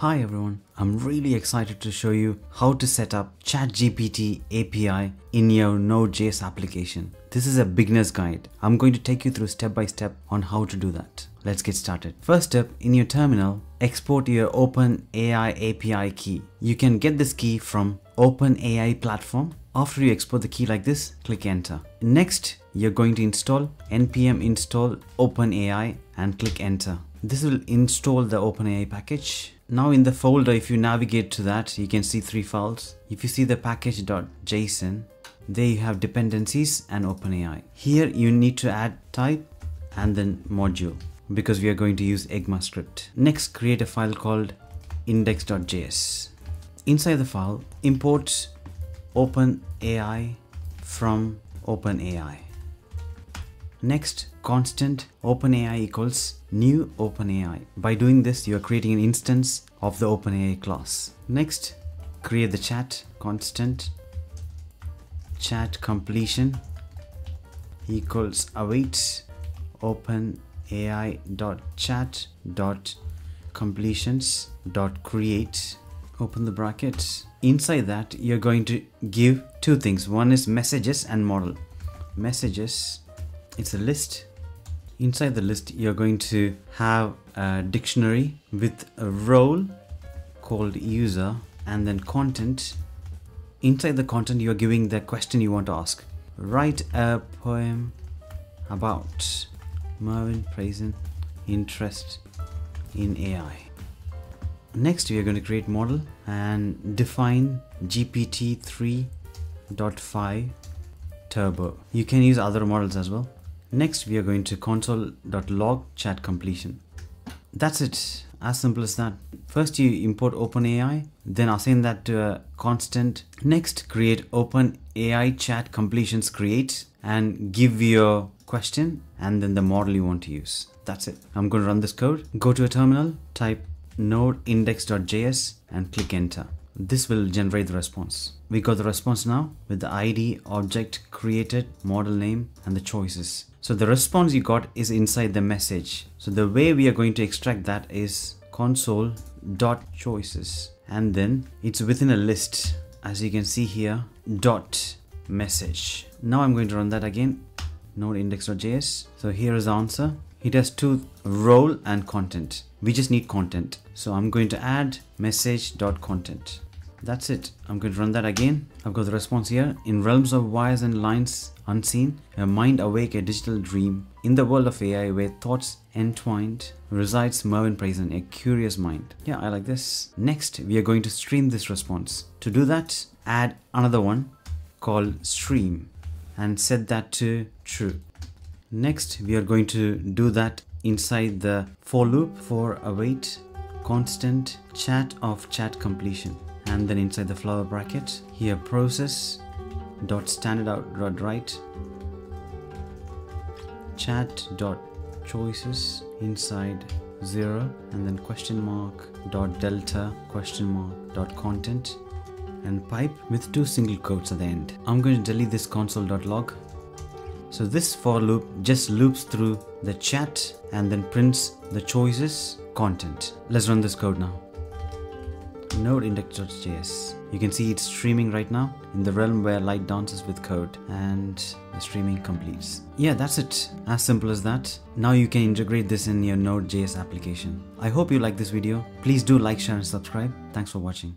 Hi everyone, I'm really excited to show you how to set up ChatGPT API in your Node.js application. This is a beginner's guide. I'm going to take you through step by step on how to do that. Let's get started. First step, in your terminal, export your OpenAI API key. You can get this key from OpenAI platform. After you export the key like this, click enter. Next, you're going to install npm install OpenAI and click enter. This will install the OpenAI package. Now in the folder, if you navigate to that, you can see three files. If you see the package.json, there you have dependencies and OpenAI. Here you need to add type and then module because we are going to use ECMAScript. Next, create a file called index.js. Inside the file, import OpenAI from OpenAI. Next, constant OpenAI equals new OpenAI. By doing this, you are creating an instance of the OpenAI class. Next, create the chat constant chat completion equals await OpenAI dot chat dot completions dot create open the brackets inside that you're going to give two things one is messages and model messages it's a list. Inside the list you're going to have a dictionary with a role called user and then content. Inside the content you're giving the question you want to ask. Write a poem about Mervin Praison interest in AI next we are going to create model and define GPT 3.5 turbo. You can use other models as well Next, we are going to console.log chat completion. That's it, as simple as that. First, you import OpenAI, then assign that to a constant. Next, create OpenAI chat completions create and give your question and then the model you want to use. That's it. I'm going to run this code. Go to a terminal, type node index.js and click enter this will generate the response. We got the response now with the ID, object, created, model name, and the choices. So the response you got is inside the message. So the way we are going to extract that is console dot choices and then it's within a list as you can see here dot message. Now I'm going to run that again node index.js. So here is the answer. It has two role and content. We just need content. So I'm going to add message.content. That's it. I'm going to run that again. I've got the response here. In realms of wires and lines unseen, a mind awake a digital dream. In the world of AI where thoughts entwined resides Mervin Praison, a curious mind. Yeah, I like this. Next, we are going to stream this response. To do that, add another one called stream and set that to true. Next, we are going to do that inside the for loop for await constant chat of chat completion and then inside the flower bracket here process dot standard out dot write chat dot choices inside zero and then question mark dot delta question mark dot content and pipe with two single quotes at the end. I'm going to delete this console.log. So this for loop just loops through the chat and then prints the choices content. Let's run this code now node index.js. You can see it's streaming right now in the realm where light dances with code and the streaming completes. Yeah, that's it. As simple as that. Now you can integrate this in your Node.js application. I hope you like this video. Please do like, share and subscribe. Thanks for watching.